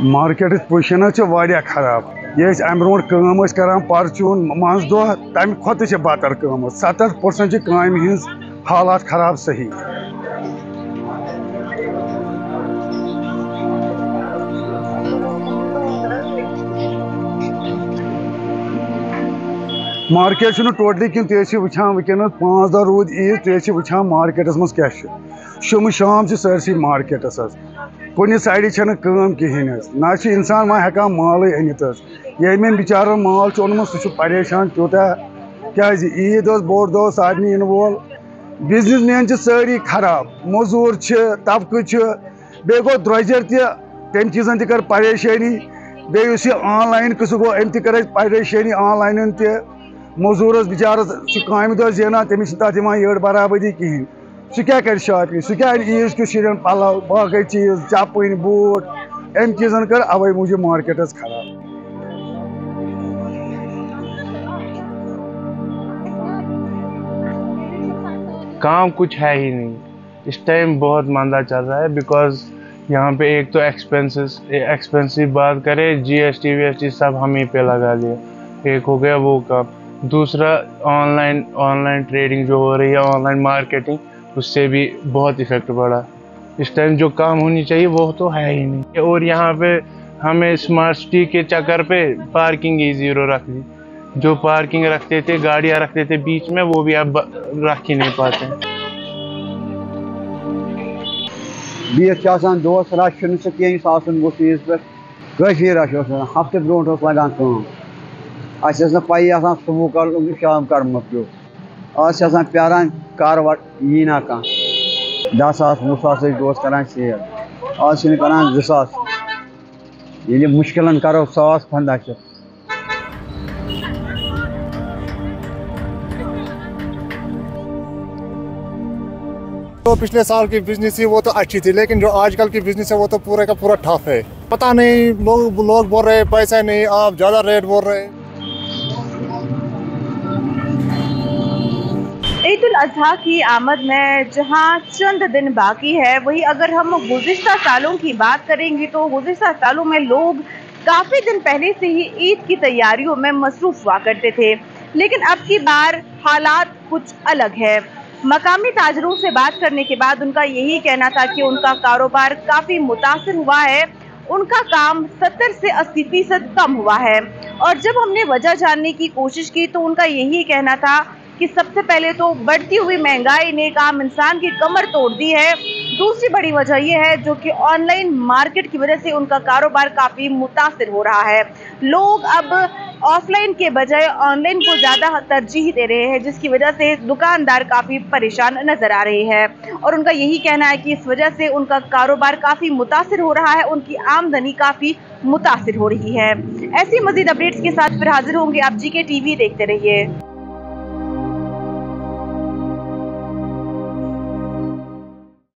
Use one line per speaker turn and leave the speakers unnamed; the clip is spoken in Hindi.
मार्केट पोजिशन वारिया खराब. ये अम ब्रो कर परचून मज दह तम खुद बदतर कम. सत्तर पर्सेंट कम हालात खराब सही. मार्केट टोटली कि तुम वुचान वनस पाँच दह रूद ईद तुम वुचान मार्केटस मज क्या शुम शाम सरसी मार्केटस कुन साइड कम कहें ना इंसान मा हेकान माल अनित ये मे बिचार माल ओनमुत सह परेशान त्यूता क्या ईद बोड़ दह सारे इन वोल बिज़नेस मैन सारी खराब। मजूर तबकह बे गो द्रजर तम चीजन तर परेशानी। बेस बे ऑनलाइन सह गो अम तर परेशानी ऑनलाइन त मजूरस बिचारस काम दह जेना तमिस तथ बराबरी कहें सह कर शॉपिंग सह क्या ईज कि पलव बाकी चीज़ चपन बूट अम चीजन कर अवे मूजूब मार्केट खराब
काम कुछ है ही नहीं इस टाइम बहुत मंदा चल रहा है बिकॉज़ यहाँ पे एक तो एक्सपेंसेस एक्सपेंसिव बात करें जीएसटी वीएसटी सब हम ही पे लगा दिया एक हो गया वो काम दूसरा ऑनलाइन ऑनलाइन ट्रेडिंग जो हो रही है ऑनलाइन मार्केटिंग उससे भी बहुत इफ़ेक्ट पड़ा। इस टाइम जो काम होनी चाहिए, वो तो है ही नहीं। और यहाँ पे हमें स्मार्ट सिटी के चक्कर पे पार्किंग ही ज़ीरो रख दी जो पार्किंग रखते थे, गाड़ियाँ रखते थे, बीच में वो भी अब रख ही नहीं पाते
हफ़्ते ब्रो लगान अस पाई सुबह कर शाम कर पे आज प्यारान कर यी ना कह दह सास वह सास कर सेल आज कर जो सास ये मुश्किल करो सास पंद्रह शत
तो पिछले साल की बिज़नेस थी, वो तो अच्छी थी, लेकिन जो आजकल की बिज़नेस है, वो तो पूरे का पूरा ठफ है। पता नहीं, लोग लोग बोल रहे पैसा नहीं, आप ज़्यादा रेट बोल रहे
ईद अजहा की आमद में जहाँ चंद दिन बाकी है, वही अगर हम गुज्त सालों की बात करेंगे तो गुज्त सालों में लोग काफ़ी दिन पहले से ही ईद की तैयारियों में मसरूफ हुआ करते थे। लेकिन अब की बार हालात कुछ अलग है। मकामी ताजरों से बात करने के बाद उनका यही कहना था कि उनका कारोबार काफ़ी मुतासर हुआ है। उनका काम 70 से 80 फ़ीसद कम हुआ है। और जब हमने वजह जानने की कोशिश की तो उनका यही कहना था कि सबसे पहले तो बढ़ती हुई महँगाई ने एक आम इंसान की कमर तोड़ दी है। दूसरी बड़ी वजह यह है जो कि ऑनलाइन मार्केट की वजह से उनका कारोबार काफ़ी मुतासर हो रहा है। लोग अब ऑफलाइन के बजाय ऑनलाइन को ज़्यादा तरजीह दे रहे हैं, जिसकी वजह से दुकानदार काफ़ी परेशान नज़र आ रहे हैं। और उनका यही कहना है कि इस वजह से उनका कारोबार काफ़ी मुतासर हो रहा है, उनकी आमदनी काफ़ी मुतासर हो रही है। ऐसी मजीद अपडेट्स के साथ फिर हाजिर होंगे आप जी के टीवी, देखते रहिए।